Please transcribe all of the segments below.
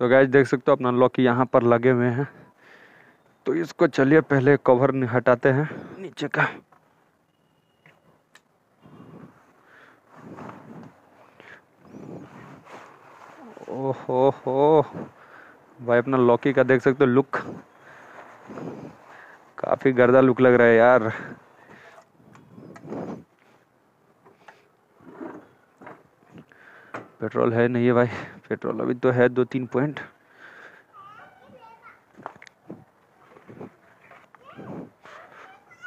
तो गैज देख सकते हो अपना लॉक यहाँ पर लगे हुए हैं। तो इसको चलिए पहले कवर हटाते हैं, नीचे का। ओहो हो। भाई अपना लॉकी का देख सकते हो लुक काफ़ी गर्दा लुक लग रहा है यार। पेट्रोल है नहीं है भाई? पेट्रोल अभी तो है दो तीन पॉइंट।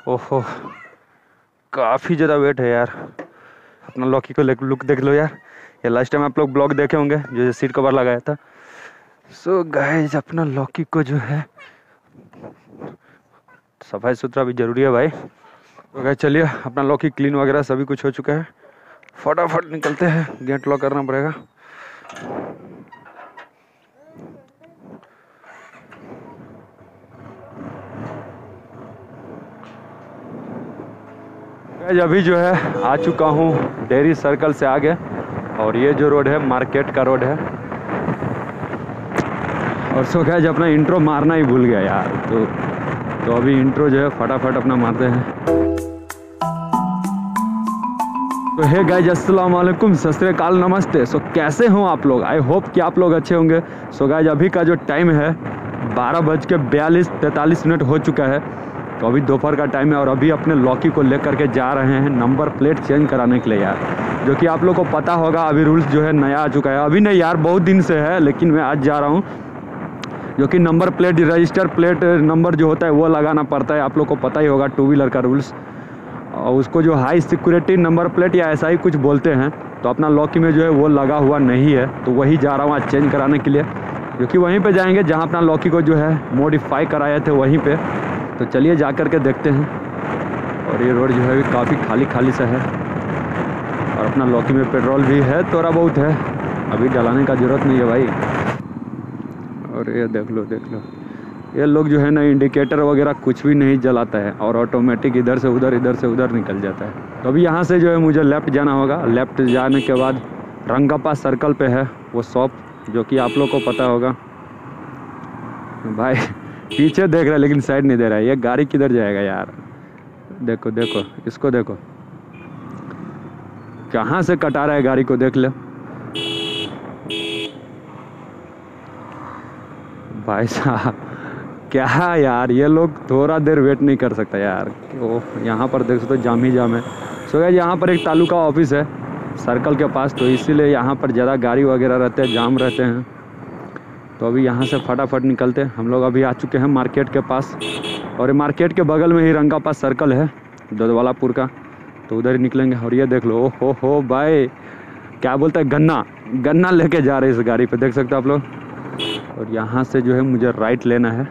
ओहो, काफ़ी ज़्यादा वेट है यार। अपना लॉकी को लुक देख लो यार। ये लास्ट टाइम आप लोग ब्लॉग देखे होंगे, जो सीट कवर लगाया था। सो so गाइस अपना लॉकी को जो है, सफ़ाई सुथरा भी ज़रूरी है भाई। तो गाइस चलिए, अपना लॉकी क्लीन वगैरह सभी कुछ हो चुका है। फटाफट निकलते हैं। गेट लॉक करना पड़ेगा। अभी जो है, आ चुका हूँ डेयरी सर्कल से आगे, और ये जो रोड है, मार्केट का रोड है। और सो गैज, अपना इंट्रो मारना ही भूल गया यार। तो तो अभी इंट्रो जो है, फटाफट अपना मारते हैं। तो हे गाइज़ अस्सलाम वालेकुम सत नमस्ते सो कैसे हो आप लोग? आई होप कि आप लोग अच्छे होंगे। सो गाइज़ अभी का जो टाइम है, बारह बज के बयालीस तैंतालीस मिनट हो चुका है। तो अभी दोपहर का टाइम है और अभी अपने लॉकी को लेकर के जा रहे हैं नंबर प्लेट चेंज कराने के लिए, यार। जो कि आप लोग को पता होगा, अभी रूल्स जो है नया आ चुका है। अभी नहीं यार, बहुत दिन से है, लेकिन मैं आज जा रहा हूँ। जो कि number plate register plate number जो होता है, वो लगाना पड़ता है। आप लोग को पता ही होगा टू व्हीलर का रूल्स उसको जो हाई सिक्योरिटी नंबर प्लेट या ऐसा ही कुछ बोलते हैं तो अपना लॉकी में जो है वो लगा हुआ नहीं है। तो वही जा रहा हूँ आज चेंज कराने के लिए। क्योंकि वहीं पे जाएँगे जहाँ अपना लॉकी को जो है मॉडिफाई कराए थे वहीं पे। तो चलिए जा कर के देखते हैं। और ये रोड जो है काफ़ी खाली खाली सा है। और अपना लॉकी में पेट्रोल भी है, थोड़ा बहुत है। अभी डलाने का ज़रूरत नहीं है भाई। और ये देख लो देख लो। ये लोग जो है ना इंडिकेटर वगैरह कुछ भी नहीं जलाता है और ऑटोमेटिक इधर से उधर, इधर से उधर निकल जाता है। तो अभी यहाँ से जो है मुझे लेफ़्ट जाना होगा। लेफ़्ट जाने के बाद रंगप्पा सर्कल पे है वो शॉप जो कि आप लोग को पता होगा। भाई, पीछे देख रहा है, लेकिन साइड नहीं दे रहा है। ये गाड़ी किधर जाएगा यार? देखो देखो, इसको देखो। कहाँ से कटा रहा है गाड़ी को देख लो। भाई साहब क्या यार, ये लोग थोड़ा देर वेट नहीं कर सकता यार। ओ यहाँ पर देख सकते जाम ही जाम है। सो गया यहाँ पर एक तालुका ऑफ़िस है सर्कल के पास तो इसीलिए यहाँ पर ज़्यादा गाड़ी वगैरह रहते हैं, जाम रहते हैं। तो अभी यहाँ से फटाफट निकलते हैं। हम लोग अभी आ चुके हैं मार्केट के पास, और मार्केट के बगल में ही रंगा पास सर्कल है, दोदवालापुर का। तो उधर ही निकलेंगे, और ये देख लो ओ हो हो भाई, क्या बोलते हैं, गन्ना गन्ना लेके जा रहे हैं इस गाड़ी पे, देख सकते हो आप लोग। और यहाँ से जो है मुझे राइट लेना है।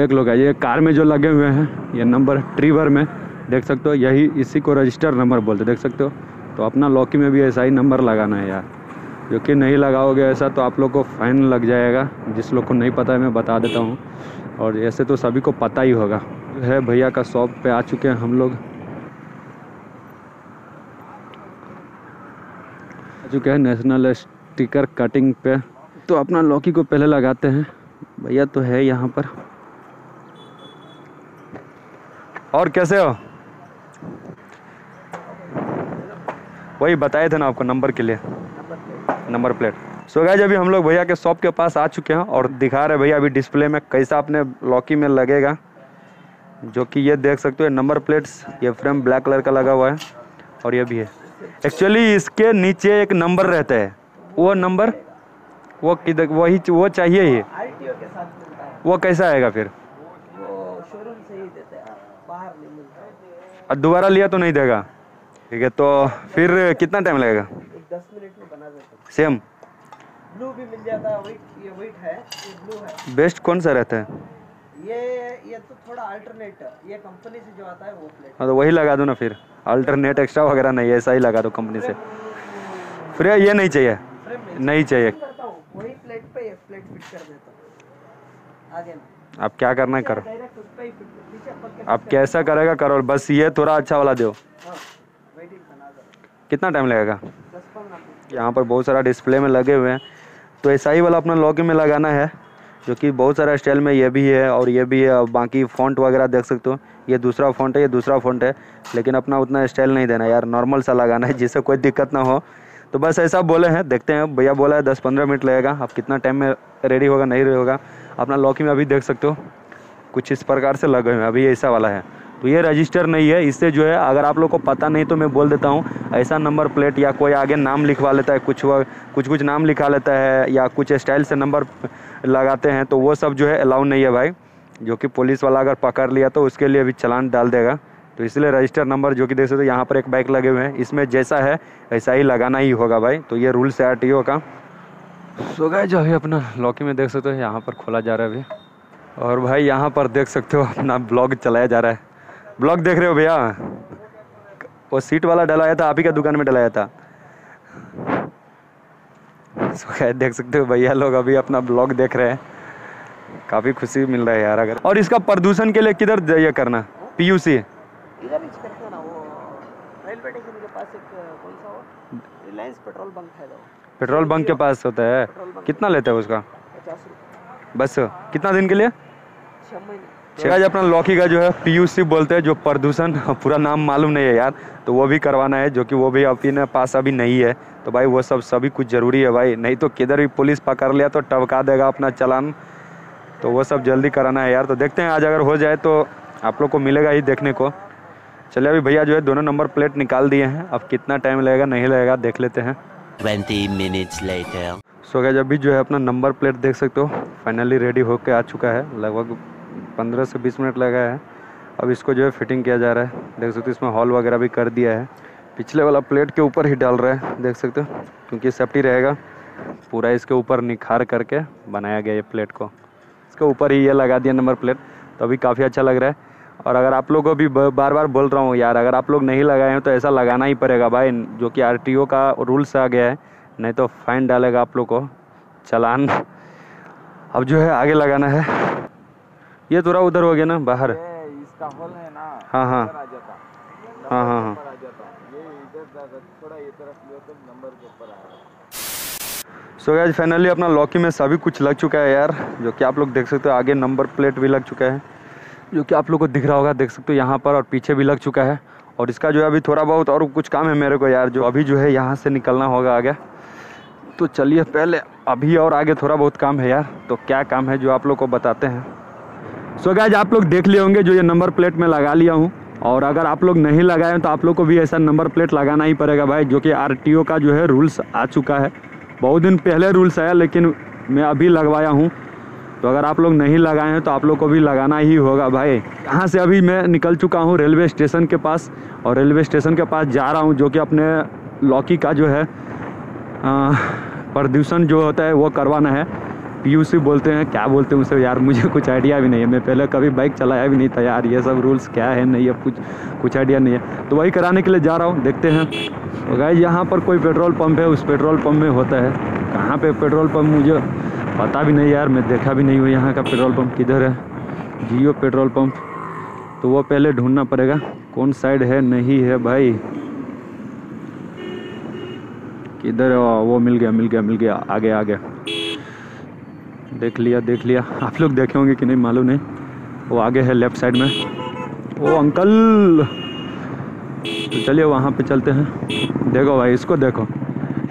देख लो ये कार में जो लगे हुए हैं, ये नंबर ट्रीवर में, देख सकते हो, यही इसी को रजिस्टर नंबर बोलते देख सकते हो। तो अपना लॉकी में भी ऐसा ही नंबर लगाना है यार। जो कि नहीं लगाओगे ऐसा तो आप लोग को फाइन लग जाएगा। जिस लोग को नहीं पता है, मैं बता देता हूँ। और ऐसे तो सभी को पता ही होगा। है भैया का शॉप पे आ चुके हैं हम लोग। आ चुके हैं नेशनल स्टिकर कटिंग पे। तो अपना लॉकी को पहले लगाते हैं। भैया तो है यहाँ पर। और कैसे हो? वही बताए थे ना आपको, नंबर के लिए। Number plate. सो गाइज़ अभी हम लोग भैया के शॉप के पास आ चुके हैं और दिखा रहे भैया अभी डिस्प्ले में कैसा अपने लॉकी में लगेगा। जो कि ये देख सकते हो नंबर प्लेट्स ये फ्रेम ब्लैक कलर का लगा हुआ है और ये भी है। एक्चुअली इसके नीचे एक नंबर रहता है। वो नंबर, वो किधर, वही, वो चाहिए है। वो कैसा आएगा फिर वो शोरूम से ही देते हैं बाहर नहीं मिलता है और दोबारा लिया तो नहीं देगा। ठीक है तो फिर कितना टाइम लगेगा? दस मिनट में बना देते सेम ब्लू भी मिल जाता है वाइट ये वाइट है ये ब्लू है। बेस्ट कौन सा रहता है? ये ये तो थोड़ा अल्टरनेट ये कंपनी से जो आता है वो प्लेट हाँ। तो वही लगा दो ना फिर। अल्टरनेट एक्स्ट्रा वगैरह नहीं ऐसा ही लगा दो कंपनी से। फिर ये नहीं चाहिए। नहीं चाहिए। करता हूँ वही प्लेट पे ये प्लेट फिट कर देता हूँ। आगे ना। आप क्या करना है, करो। आप कैसा करेगा, करो। बस ये थोड़ा अच्छा वाला दो। कितना टाइम लगेगा? यहाँ पर बहुत सारा डिस्प्ले में लगे हुए हैं। तो ऐसा ही वाला अपना लॉकी में लगाना है, जो कि बहुत सारा स्टाइल में ये भी है और ये भी है। बाकी फ़ॉन्ट वगैरह देख सकते हो। ये दूसरा फ़ॉन्ट है, ये दूसरा फ़ॉन्ट है। लेकिन अपना उतना स्टाइल नहीं देना यार। नॉर्मल सा लगाना है, जिससे कोई दिक्कत ना हो। तो बस ऐसा बोले हैं। देखते हैं। भैया बोला है दस पंद्रह मिनट लगेगा। अब कितना टाइम में रेडी होगा, नहीं होगा। अपना लॉकी में अभी देख सकते हो। कुछ इस प्रकार से लगे हुए अभी ऐसा वाला है। तो ये रजिस्टर नहीं है, इससे जो है, अगर आप लोग को पता नहीं तो मैं बोल देता हूँ, ऐसा नंबर प्लेट या कोई आगे नाम लिखवा लेता है, कुछ कुछ कुछ नाम लिखा लेता है, या कुछ स्टाइल से नंबर लगाते हैं तो वो सब जो है अलाउ नहीं है भाई। जो कि पुलिस वाला अगर पकड़ लिया तो उसके लिए भी चलान डाल देगा। तो इसलिए रजिस्टर नंबर जो कि देख सकते हो, यहाँ पर एक बाइक लगे हुए हैं। इसमें जैसा है, ऐसा ही लगाना ही होगा भाई। तो ये रूल्स है आर का। सो गए जो है अपना लॉकी में देख सकते हो, यहाँ पर खोला जा रहा है अभी। और भाई, यहाँ पर देख सकते हो, अपना ब्लॉग चलाया जा रहा है। ब्लॉग देख रहे हो भैया? वो सीट वाला डलाया था, आप ही का दुकान में डलाया था। सो खैर देख सकते हो भैया लोग अभी अपना ब्लॉग देख रहे हैं। काफ़ी खुशी मिल रहा है यार अगर। और इसका प्रदूषण के लिए किधर ये करना? एक, कौन सा रिलायंस पेट्रोल बंक है दो पेट्रोल बंक के पास होता है। कितना लेता है उसका? बस कितना दिन के लिए? छः महीने। शिवाज अपना लौकी का जो है पीयूसी बोलते हैं जो प्रदूषण पूरा नाम मालूम नहीं है यार। तो वो भी करवाना है जो कि वो भी अपने पास अभी नहीं है। तो भाई वो सब सभी कुछ ज़रूरी है भाई। नहीं तो किधर भी पुलिस पकड़ लिया तो टवका देगा अपना चलान। तो वो सब जल्दी कराना है यार। तो देखते हैं आज अगर हो जाए तो आप लोग को मिलेगा ही देखने को। चलिए अभी भैया जो है दोनों नंबर प्लेट निकाल दिए हैं। अब कितना टाइम लगेगा नहीं लगेगा देख लेते हैं। 20 minutes later. सो गया अभी जो है अपना नंबर प्लेट देख सकते हो। फाइनली रेडी होके आ चुका है। लगभग पंद्रह से बीस मिनट लगा है। अब इसको जो है फिटिंग किया जा रहा है। देख सकते हो, इसमें हॉल वगैरह भी कर दिया है। पिछले वाला प्लेट के ऊपर ही डाल रहा है, देख सकते हो। क्योंकि सेफ्टी रहेगा। पूरा इसके ऊपर निखार करके बनाया गया ये प्लेट को। इसके ऊपर ही ये लगा दिया नंबर प्लेट तो अभी काफ़ी अच्छा लग रहा है। और अगर आप लोग को भी बार बार बोल रहा हूँ यार अगर आप लोग नहीं लगाए हैं तो ऐसा लगाना ही पड़ेगा भाई जो कि आरटीओ का रूल्स आ गया है नहीं तो फाइन डालेगा आप लोग को चलान। अब जो है आगे लगाना है। ये थोड़ा उधर हो गया ना बाहर। इसका हॉल है ना हाँ हाँ। हाँ हाँ हाँ। तो सो गैज फाइनली अपना लॉकी में सभी कुछ लग चुका है यार जो कि आप लोग देख सकते हो आगे नंबर प्लेट भी लग चुका है। जो कि आप लोग को दिख रहा होगा, देख सकते हो यहाँ पर और पीछे भी लग चुका है। और इसका जो है अभी थोड़ा बहुत और कुछ काम है मेरे को यार, जो अभी जो है यहाँ से निकलना होगा आगे। तो चलिए, पहले अभी और आगे थोड़ा बहुत काम है यार। तो क्या काम है जो आप लोग को बताते हैं। सो गैज आप लोग देख लिए होंगे जो ये नंबर प्लेट में लगा लिया हूँ। और अगर आप लोग नहीं लगाए तो आप लोग को भी ऐसा नंबर प्लेट लगाना ही पड़ेगा भाई, जो कि आरटीओ का जो है रूल्स आ चुका है। बहुत दिन पहले रूल्स आया, लेकिन मैं अभी लगवाया हूँ। तो अगर आप लोग नहीं लगाए हैं तो आप लोग को भी लगाना ही होगा भाई। यहाँ से अभी मैं निकल चुका हूँ, रेलवे स्टेशन के पास। और रेलवे स्टेशन के पास जा रहा हूँ, जो कि अपने लौकी का जो है प्रदूषण जो होता है, वो करवाना है। पीयूसी बोलते हैं, क्या बोलते हैं उसे? यार, मुझे कुछ आइडिया भी नहीं है। मैं पहले कभी बाइक चलाया भी नहीं था यार। ये सब रूल्स क्या है? नहीं है, कुछ कुछ आइडिया नहीं है। तो वही कराने के लिए जा रहा हूँ, देखते हैं। तो गाइज़ यहाँ पर कोई पेट्रोल पंप है? उस पेट्रोल पंप में होता है। कहाँ पे पेट्रोल पम्प मुझे पता भी नहीं यार। मैं देखा भी नहीं हूँ यहाँ का पेट्रोल पम्प किधर है। जियो पेट्रोल पम्प तो वो पहले ढूंढना पड़ेगा, कौन साइड है, नहीं है भाई। किधर वो मिल गया मिल गया मिल गया। आगे आगे। देख लिया देख लिया। आप लोग देखे होंगे कि नहीं, मालूम नहीं। वो आगे है लेफ़्ट साइड में। ओ, अंकल! तो चलिए, वहाँ पे चलते हैं। देखो भाई, इसको देखो।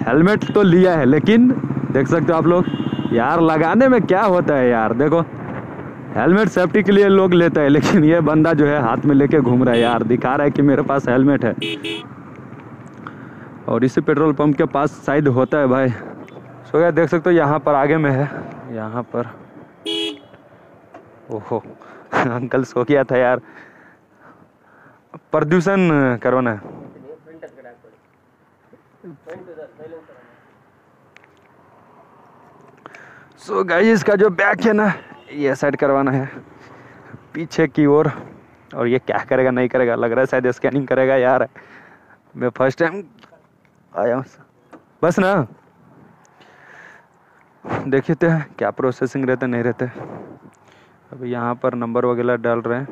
हेलमेट तो लिया है, लेकिन देख सकते हो आप लोग, यार, लगाने में क्या होता है यार? देखो, हेलमेट सेफ्टी के लिए लोग लेते हैं, लेकिन ये बंदा जो है हाथ में लेके घूम रहा है यार। दिखा रहा है कि मेरे पास हेलमेट है। और इसी पेट्रोल पंप के पास शायद होता है भाई। सो गया देख सकते हो, यहाँ पर आगे में है। यहाँ पर। ओहो, अंकल सो गया था यार। प्रदूषण करवाना है। सो गाइस इसका जो बैक है ना, ये साइड करवाना है। पीछे की ओर, और ये क्या करेगा, नहीं करेगा, लग रहा है शायद स्कैनिंग करेगा यार। मैं फ़र्स्ट टाइम आया हूँ। बस ना। देखिए तो क्या प्रोसेसिंग रहते नहीं रहते अभी यहाँ पर नंबर वगैरह डाल रहे हैं।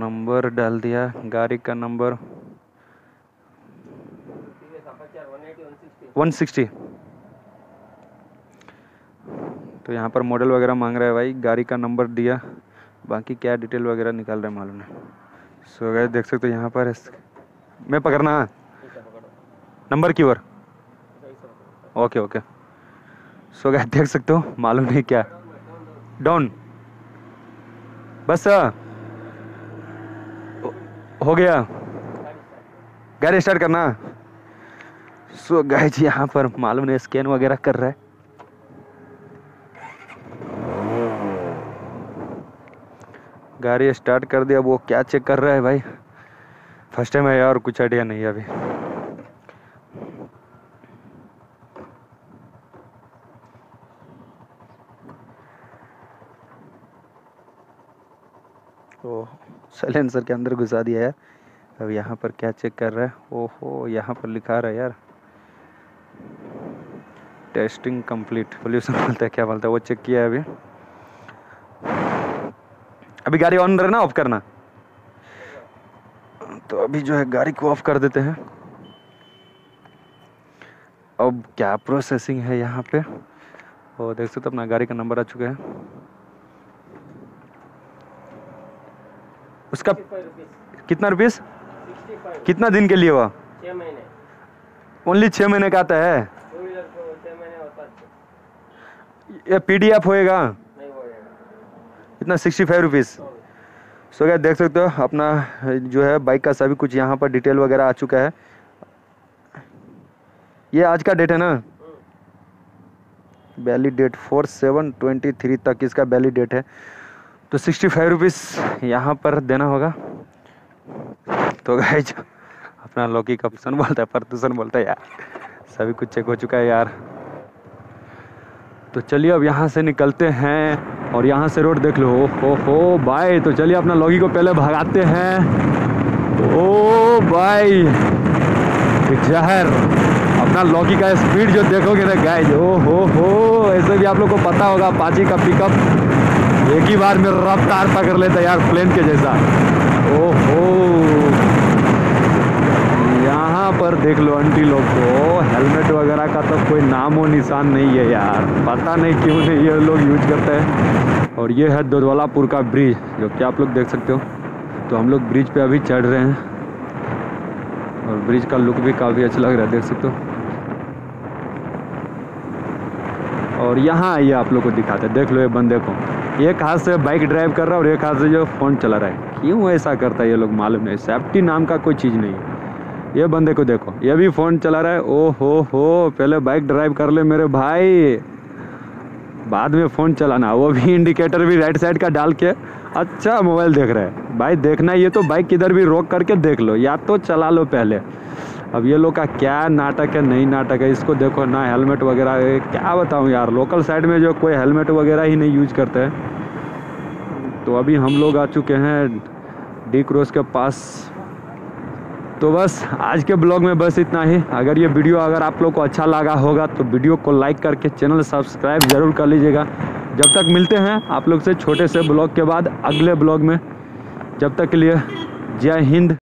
नंबर डाल दिया, गाड़ी का नंबर 160 160 तो यहाँ पर मॉडल वगैरह मांग रहा है भाई, गाड़ी का नंबर दिया। बाकी क्या डिटेल वगैरह निकाल रहे हैं मालूम है सो गए देख सकते हो यहाँ पर मैं पकड़ना। है नंबर की ओर। ओके ओके सो गए देख सकते हो? मालूम नहीं क्या? डाउन बस हो- गया। गाड़ी स्टार्ट करना। सो गाइज़ यहाँ पर मालूम नहीं स्कैन वगैरह कर रहा है। गाड़ी स्टार्ट कर दिया, वो क्या चेक कर रहा है भाई? फ़र्स्ट टाइम है यार कुछ आइडिया नहीं है अभी। साइलेंसर के अंदर घुसा दिया यार अब यहाँ पर क्या चेक कर रहा है? ओहो, यहाँ पर लिखा रहा है यार। टेस्टिंग कंप्लीट पोल्यूशन बोलता है, क्या बोलता है? वो चेक किया है अभी। अभी गाड़ी ऑन रहना ऑफ़ करना? तो अभी जो है, गाड़ी को ऑफ़ कर देते हैं। अब क्या प्रोसेसिंग है यहाँ पे? वो देख सकते अपना गाड़ी का नंबर आ चुका है। उसका कितना रुपीस? कितना दिन के लिए हुआ? ओनली छः महीने का आता है? टू व्हीलर को 6 महीने होता ये पीडीएफ होएगा? नहीं होएगा। इतना सिक्सटी फाइव रुपीज़ सो क्या देख सकते हो अपना जो है बाइक का सभी कुछ यहाँ पर डिटेल वगैरह आ चुका है। ये आज का डेट है ना? Valid date four seven twenty three तक इसका वैलिड डेट है। तो सिक्सटी फाइव रुपीज़ यहाँ पर देना होगा। तो गाइज़ अपना लौकी का प्रदूषण बोलता है, प्रदूषण बोलता है यार। सभी कुछ चेक हो चुका है यार। तो चलिए अब यहाँ से निकलते हैं और यहाँ से रोड देख लो। ओ हो हो भाई तो चलिए अपना लॉगी को पहले भगाते हैं। ओ एक जहर। अपना लॉगी का स्पीड जो देखोगे ना गाइज़ ओ हो हो ऐसे भी आप लोग को पता होगा पाची का पिकअप एक ही बार में रफ्तार पकड़ लेता यार प्लेन के जैसा। ओ हो यहाँ पर देख लो आंटी लोग को हेलमेट वगैरह का तो कोई नाम नामो निशान नहीं है यार। पता नहीं क्यों नहीं ये लोग यूज़ करते हैं। और ये है दोदवालापुर का ब्रिज जो कि आप लोग देख सकते हो। तो हम लोग ब्रिज पे अभी चढ़ रहे हैं। और ब्रिज का लुक भी काफ़ी अच्छा लग रहा है, देख सकते हो। और यहाँ आइए आप लोग को दिखाते हैं। देख लो ये बंदे को। एक हाथ से बाइक ड्राइव कर रहा है और एक हाथ से जो फ़ोन चला रहा है। क्यों ऐसा करता है ये लोग मालूम नहीं। सेफ्टी नाम का कोई चीज़ नहीं है। ये बंदे को देखो। ये भी फ़ोन चला रहा है। ओ हो हो पहले बाइक ड्राइव कर ले मेरे भाई। बाद में फ़ोन चलाना। वो भी इंडिकेटर भी राइट साइड का डाल के अच्छा मोबाइल देख रहा है। भाई देखना, ये तो बाइक किधर भी रोक करके देख लो। या तो चला लो पहले। अब ये लोग का क्या नाटक है, नहीं नाटक है, इसको देखो ना हेलमेट वगैरह क्या बताऊँ यार लोकल साइड में जो कोई हेलमेट वगैरह ही नहीं यूज़ करते हैं। तो अभी हम लोग आ चुके हैं डी क्रॉस के पास। तो बस, आज के ब्लॉग में बस इतना ही। अगर ये वीडियो अगर आप लोग को अच्छा लगा होगा तो वीडियो को लाइक करके चैनल सब्सक्राइब ज़रूर कर लीजिएगा। जब तक मिलते हैं, आप लोग से छोटे से ब्लॉग के बाद अगले ब्लॉग में। जब तक के लिए जय हिंद।